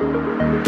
Música